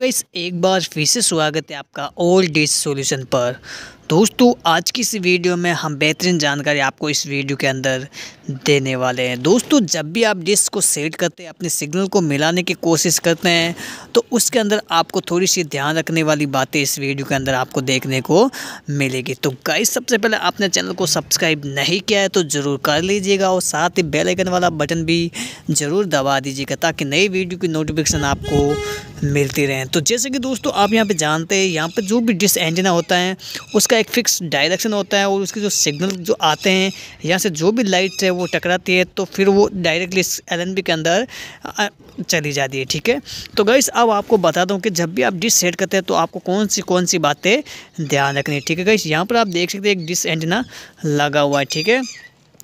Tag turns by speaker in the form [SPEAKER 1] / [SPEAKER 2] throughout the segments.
[SPEAKER 1] इस एक बार फिर से स्वागत है आपका ओल्ड डिश सॉल्यूशन पर। दोस्तों, आज की इस वीडियो में हम बेहतरीन जानकारी आपको इस वीडियो के अंदर देने वाले हैं। दोस्तों, जब भी आप डिश को सेट करते हैं, अपने सिग्नल को मिलाने की कोशिश करते हैं तो उसके अंदर आपको थोड़ी सी ध्यान रखने वाली बातें इस वीडियो के अंदर आपको देखने को मिलेगी। तो गाइस सबसे पहले आपने चैनल को सब्सक्राइब नहीं किया है तो ज़रूर कर लीजिएगा और साथ ही बेलाइकन वाला बटन भी ज़रूर दबा दीजिएगा, ताकि नई वीडियो की नोटिफिकेशन आपको मिलती रहें। तो जैसे कि दोस्तों, आप यहाँ पर जानते हैं, यहाँ पर जो भी डिस एंजना होता है, उसका एक फ़िक्स डायरेक्शन होता है और उसके जो सिग्नल जो आते हैं, यहाँ से जो भी लाइट है वो टकराती है तो फिर वो डायरेक्टली इस एल के अंदर चली जाती है, ठीक है? तो गैस अब आपको बता दूँ कि जब भी आप डिश सेट करते हैं तो आपको कौन सी कौन सी बातें ध्यान रखनी है, ठीक है गैस यहाँ पर आप देख सकते हैं, एक डिस एंटीना लगा हुआ है, ठीक है?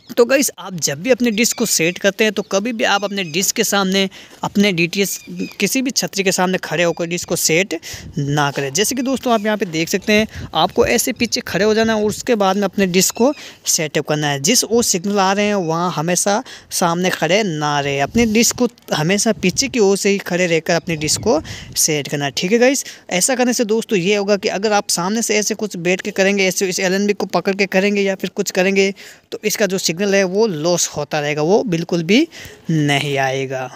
[SPEAKER 1] तो गाइस आप जब भी अपने डिश को सेट करते हैं तो कभी भी आप अपने डिश के सामने, अपने डीटीएस किसी भी छतरी के सामने खड़े होकर डिश को सेट ना करें। जैसे कि दोस्तों, आप यहाँ पे देख सकते हैं, आपको ऐसे पीछे खड़े हो जाना है और उसके बाद में अपने डिश को सेटअप करना है। जिस वो सिग्नल आ रहे हैं, वहाँ हमेशा सामने खड़े ना रहे। अपने डिश को हमेशा पीछे की ओर से ही खड़े रहकर अपनी डिश को सेट करना है। ठीक है गाइस ऐसा करने से दोस्तों, ये होगा कि अगर आप सामने से ऐसे कुछ बैठ के करेंगे, ऐसे इस एलएनबी को पकड़ के करेंगे या फिर कुछ करेंगे तो इसका जो सिग्नल है वो लॉस होता रहेगा वो बिल्कुल भी नहीं आएगा।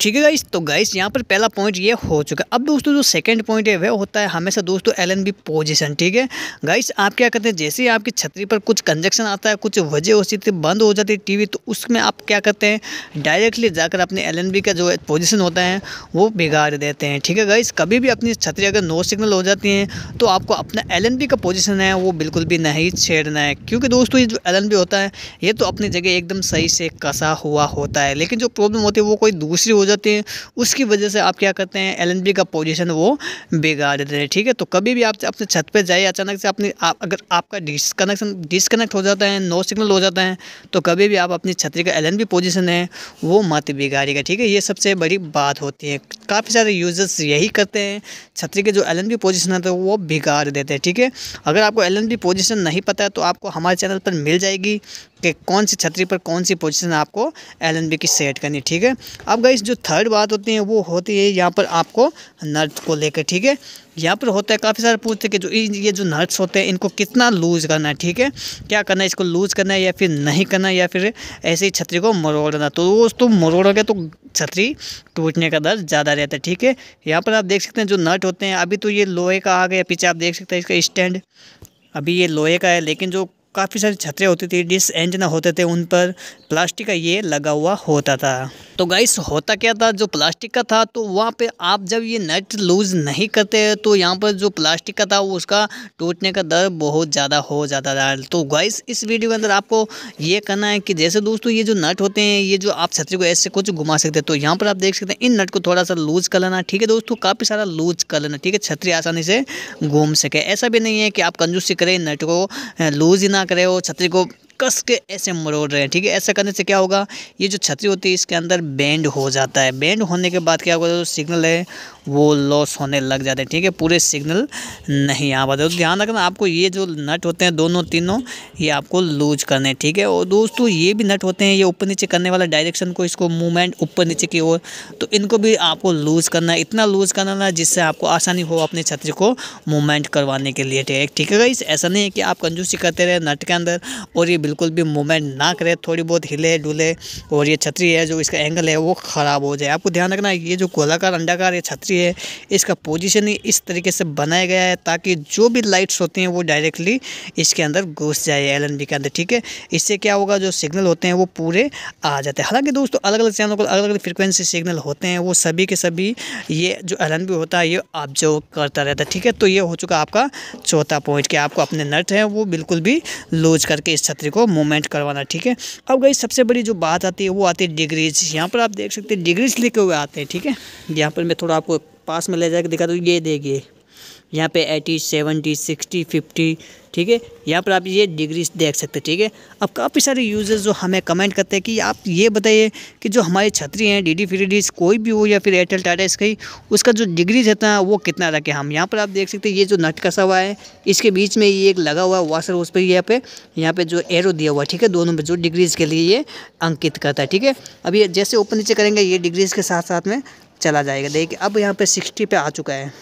[SPEAKER 1] ठीक है गाइस तो गाइस यहाँ पर पहला पॉइंट ये हो चुका है। अब दोस्तों, जो सेकंड पॉइंट है, वह होता है हमेशा दोस्तों एल बी पोजिशन ठीक है? गाइस आप क्या करते हैं? जैसे ही आपकी छतरी पर कुछ कंजक्शन आता है, कुछ वजह होती है बंद हो जाती है टीवी तो उसमें आप क्या करते हैं? डायरेक्टली जाकर अपने एल का जो पोजिशन होता है, वो बिगाड़ देते हैं, ठीक है गाइस कभी भी अपनी छतरी अगर नो सिग्नल हो जाती हैं तो आपको अपना एल का पोजिशन है, वो बिल्कुल भी नहीं छेड़ना है। क्योंकि दोस्तों, ये जो एल होता है, ये तो अपनी जगह एकदम सही से कसा हुआ होता है, लेकिन जो प्रॉब्लम होती है, वो कोई दूसरी हो जाती है। उसकी वजह से आप क्या करते हैं एल का पोजीशन वो बिगाड़ देते हैं, ठीक है? तो कभी भी आप अपने छत पे जाए अचानक से अपनी आप, अगर आपका डिसकनेक्शन डिसकनेक्ट हो जाता है नो सिग्नल हो जाता है तो कभी भी आप अपनी छतरी का एल पोजीशन है, वो मत बिगाड़ेगा ठीक है? ये सबसे बड़ी बात होती है। काफ़ी सारे यूज़र्स यही करते हैं, छतरी के जो एल पोजीशन है तो वो बिगाड़ देते हैं, ठीक है? अगर आपको एल पोजीशन नहीं पता है तो आपको हमारे चैनल पर मिल जाएगी कि कौन सी छतरी पर कौन सी पोजीशन आपको एल की सेट करनी ठीक है? अब गाइस जो थर्ड बात होती है, वो होती है यहाँ पर आपको नट को लेकर, ठीक है? यहाँ पर होता है काफ़ी सारे पूछते हैं कि जो ये जो नट्स होते हैं, इनको कितना लूज़ करना है, ठीक है? क्या करना है, इसको लूज़ करना है या फिर नहीं करना है या फिर ऐसे ही छतरी को मरोड़ना तो दोस्तों मरोड़ोगे तो छतरी टूटने का दर ज़्यादा रहता है, ठीक है? यहाँ पर आप देख सकते हैं जो नट होते हैं, अभी तो ये लोहे का आ गया, पीछे आप देख सकते हैं इसका स्टैंड अभी ये लोहे का है, लेकिन जो काफ़ी सारी छतरें होती थी, डिस एंजन होते थे, उन पर प्लास्टिक का ये लगा हुआ होता था। तो गाइस होता क्या था? जो प्लास्टिक का था तो वहाँ पे आप जब ये नट लूज़ नहीं करते तो यहाँ पर जो प्लास्टिक का था, वो उसका टूटने का दर बहुत ज़्यादा हो जाता था। तो गाइस इस वीडियो के अंदर आपको ये करना है कि जैसे दोस्तों, ये जो नट होते हैं, ये जो आप छतरी को ऐसे कुछ घुमा सकते हैं तो यहाँ पर आप देख सकते हैं, इन नट को थोड़ा सा लूज़ कर लेना, ठीक है दोस्तों? काफ़ी सारा लूज़ कर लेना, ठीक है? छतरी आसानी से घूम सके। ऐसा भी नहीं है कि आप कंजूसी करें नट को लूज़ ही ना करें वो छतरी को कस के ऐसे मरोड़ रहे हैं, ठीक है? ऐसा करने से क्या होगा? ये जो छतरी होती है, इसके अंदर बैंड हो जाता है। बैंड होने के बाद क्या होगा? जो सिग्नल है, वो लॉस होने लग जाते हैं, ठीक है? पूरे सिग्नल नहीं आ पाते। तो ध्यान रखना, आपको ये जो नट होते हैं, दोनों तीनों, ये आपको लूज करने हैं, ठीक है? और दोस्तों, ये भी नट होते हैं, ये ऊपर नीचे करने वाला डायरेक्शन को, इसको मूवमेंट ऊपर नीचे की ओर तो इनको भी आपको लूज़ करना है। इतना लूज़ करना है जिससे आपको आसानी हो अपनी छतरी को मूवमेंट करवाने के लिए, ठीक है? गाइस ऐसा नहीं है कि आप कंजूसी करते रहे नट के अंदर और ये बिल्कुल भी मूवमेंट ना करे, थोड़ी बहुत हिले डुले और ये छतरी है जो इसका एंगल है वो ख़राब हो जाए। आपको ध्यान रखना, ये जो गोलाकार, अंडाकार ये छतरी है, इसका पोजिशन ही इस तरीके से बनाया गया है ताकि जो भी लाइट्स होती हैं वो डायरेक्टली इसके अंदर घुस जाए एल के अंदर, ठीक है? इससे क्या होगा, जो सिग्नल होते हैं वो पूरे आ जाते हैं। हालाँकि दोस्तों अलग अलग चैनलों को अलग अलग फ्रिक्वेंसी सिग्नल होते हैं, वो सभी के सभी ये जो एल होता है, ये ऑब्ज़र्व करता रहता है, ठीक है? तो ये हो चुका आपका चौथा पॉइंट कि आपको अपने नट हैं वो बिल्कुल भी लूज करके इस छतरी को मूवमेंट करवाना, ठीक है? अब गई सबसे बड़ी जो बात आती है, वो आती है डिग्रीज यहाँ पर आप देख सकते हैं डिग्रीज लिखे हुए आते हैं, ठीक है? यहाँ पर मैं थोड़ा आपको पास में ले जाकर दिखा दूँ, ये देखिए। यहाँ पे एटी, सेवेंटी, सिक्सटी, फिफ्टी, ठीक है? यहाँ पर आप ये डिग्रीज देख सकते हैं, ठीक है? अब काफ़ी सारे यूज़र्स जो हमें कमेंट करते हैं कि आप ये बताइए कि जो हमारी छतरी हैं डी डी फ्री डीज कोई भी हो या फिर एयरटेल टाटा स्काई उसका जो डिग्रीज रहता है, वो कितना रखे हम यहाँ पर आप देख सकते हैं, ये जो नट कसा हुआ है, इसके बीच में ये एक लगा हुआ है वाशर उस पर यहाँ पे यहाँ पे जो एरो दिया हुआ है, ठीक है? दोनों में जो डिग्रीज के लिए ये अंकित करता है, ठीक है? अब ये जैसे ऊपर नीचे करेंगे, ये डिग्रीज के साथ साथ में चला जाएगा। देखिए, अब यहाँ पे सिक्सटी पे आ चुका है।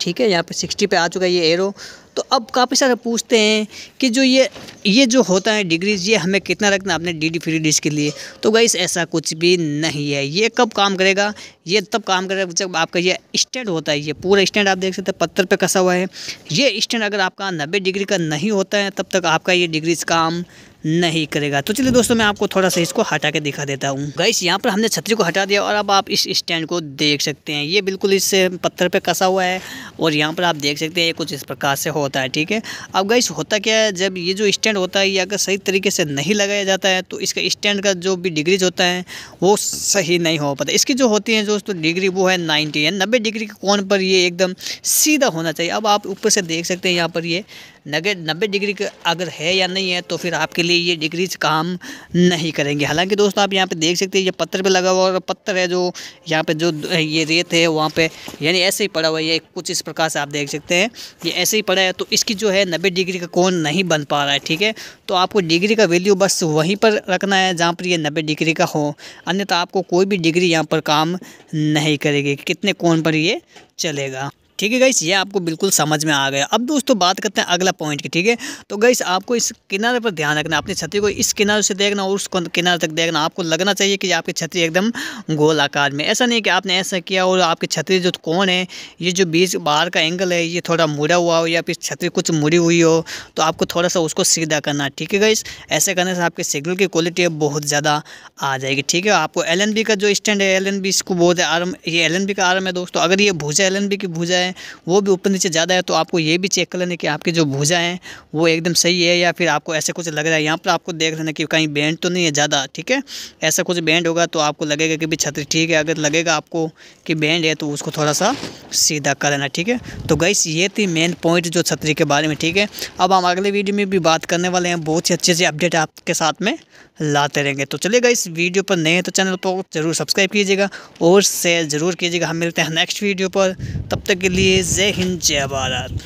[SPEAKER 1] ठीक है, यहाँ पे सिक्सटी पे आ चुका है ये एरो तो अब काफ़ी सारे पूछते हैं कि जो ये ये जो होता है डिग्रीज ये हमें कितना रखना है अपने डी डी फ्री डिश के लिए? तो गाइस ऐसा कुछ भी नहीं है। ये कब काम करेगा? ये तब काम करेगा जब आपका ये स्टैंड होता है। ये पूरा स्टैंड आप देख सकते हैं, पत्थर पे कसा हुआ है। ये स्टैंड अगर आपका नब्बे डिग्री का नहीं होता है, तब तक आपका ये डिग्रीज काम नहीं करेगा। तो चलिए दोस्तों, मैं आपको थोड़ा सा इसको हटा के दिखा देता हूँ। गाइस यहाँ पर हमने छतरी को हटा दिया और अब आप इस स्टैंड को देख सकते हैं। ये बिल्कुल इस पत्थर पे कसा हुआ है और यहाँ पर आप देख सकते हैं, ये कुछ इस प्रकार से होता है, ठीक है? अब गाइस होता क्या है? जब ये जो स्टैंड होता है, ये अगर सही तरीके से नहीं लगाया जाता है तो इसका स्टैंड का जो भी डिग्रीज होता है, वो सही नहीं हो पाता। इसकी जो होती है दोस्तों डिग्री वो है नाइन्टी या नब्बे डिग्री के कोण पर ये एकदम सीधा होना चाहिए। अब आप ऊपर से देख सकते हैं यहाँ पर ये नगे, नब्बे डिग्री का अगर है या नहीं है तो फिर आपके लिए ये डिग्रीज काम नहीं करेंगे। हालाँकि दोस्तों, आप यहाँ पे देख सकते हैं, ये पत्थर पे लगा हुआ और पत्थर है जो यहाँ पे जो ये रेत है, वहाँ पे यानी ऐसे ही पड़ा हुआ है कुछ इस प्रकार से आप देख सकते हैं। ये ऐसे ही पड़ा है तो इसकी जो है नब्बे डिग्री का कोण नहीं बन पा रहा है, ठीक है? तो आपको डिग्री का वैल्यू बस वहीं पर रखना है, जहाँ पर ये नब्बे डिग्री का हो। अन्यथा आपको कोई भी डिग्री यहाँ पर काम नहीं करेगी, कितने कोण पर ये चलेगा। ठीक है गाइस ये आपको बिल्कुल समझ में आ गया। अब दोस्तों बात करते हैं अगला पॉइंट की, ठीक है? तो गाइस आपको इस किनारे पर ध्यान रखना, अपनी छतरी को इस किनारे से देखना और उस किनारे तक देखना। आपको लगना चाहिए कि आपकी छतरी एकदम गोल आकार में ऐसा नहीं कि आपने ऐसा किया और आपकी छतरी जो कौन है, ये जो बीच बाहर का एंगल है, ये थोड़ा मुड़ा हुआ हो या फिर छतरी कुछ मुड़ी हुई हो तो आपको थोड़ा सा उसको सीधा करना, ठीक है गाइस ऐसे करने से आपके सिग्नल की क्वालिटी बहुत ज़्यादा आ जाएगी, ठीक है? आपको एलएनबी का जो स्टैंड है एल एन बी इसको बहुत आराम ये एलएनबी का आराम है दोस्तों। अगर ये भूजा एल की भूजा है वो भी ऊपर नीचे ज़्यादा है तो आपको ये भी चेक कर लेना कि आपकी जो भूजा है, वो एकदम सही है या फिर आपको ऐसे कुछ लग रहा है। यहाँ पर आपको देख लेना कि कहीं बैंड तो नहीं है ज़्यादा, ठीक है? ऐसा कुछ बैंड होगा तो आपको लगेगा कि भी छतरी ठीक है। अगर लगेगा आपको कि बैंड है तो उसको थोड़ा सा सीधा कर लेना, ठीक है? तो गैस ये थी मेन पॉइंट जो छतरी के बारे में, ठीक है? अब हम अगले वीडियो में भी बात करने वाले हैं। बहुत ही अच्छे से अपडेट आपके साथ में। लाते रहेंगे। तो चलेगा इस वीडियो पर नए तो चैनल को ज़रूर सब्सक्राइब कीजिएगा और शेयर ज़रूर कीजिएगा। हम मिलते हैं नेक्स्ट वीडियो पर। तब तक के लिए जय हिंद, जय भारत।